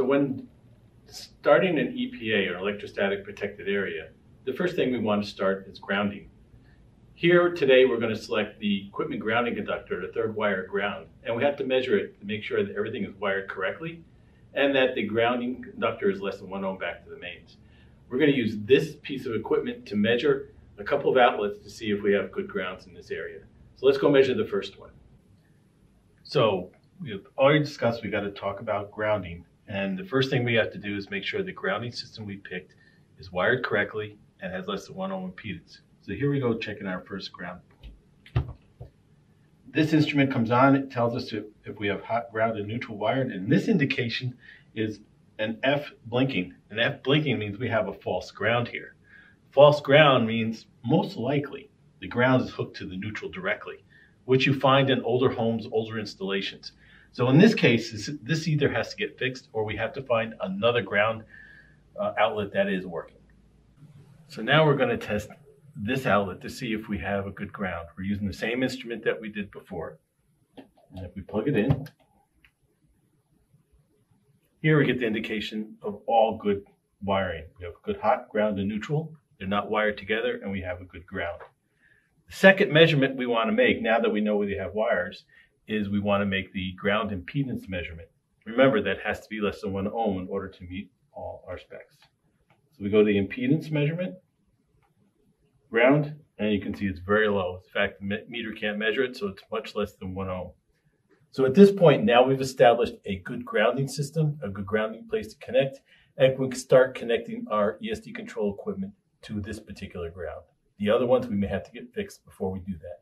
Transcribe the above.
So when starting an EPA or electrostatic protected area, the first thing we want to start is grounding. Here today, we're going to select the equipment grounding conductor, the third wire ground, and we have to measure it to make sure that everything is wired correctly and that the grounding conductor is less than one ohm back to the mains. We're going to use this piece of equipment to measure a couple of outlets to see if we have good grounds in this area. So let's go measure the first one. So we've already discussed we got to talk about grounding. And the first thing we have to do is make sure the grounding system we picked is wired correctly and has less than one ohm impedance. So here we go checking our first ground. This instrument comes on, it tells us if, if we have hot ground and neutral wired, and this indication is an F blinking. An F blinking means we have a false ground here. False ground means most likely the ground is hooked to the neutral directly, which you find in older homes, older installations. So in this case, this, either has to get fixed or we have to find another ground uh, outlet that is working. So now we're going to test this outlet to see if we have a good ground. We're using the same instrument that we did before. And if we plug it in, here we get the indication of all good wiring. We have good hot ground and neutral. They're not wired together and we have a good ground. The second measurement we want to make now that we know we have wires is we want to make the ground impedance measurement. Remember that has to be less than one ohm in order to meet all our specs. So we go to the impedance measurement, ground, and you can see it's very low. In fact, the meter can't measure it, so it's much less than one ohm. So at this point, now we've established a good grounding system, a good grounding place to connect, and we can start connecting our ESD control equipment to this particular ground. The other ones we may have to get fixed before we do that.